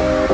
you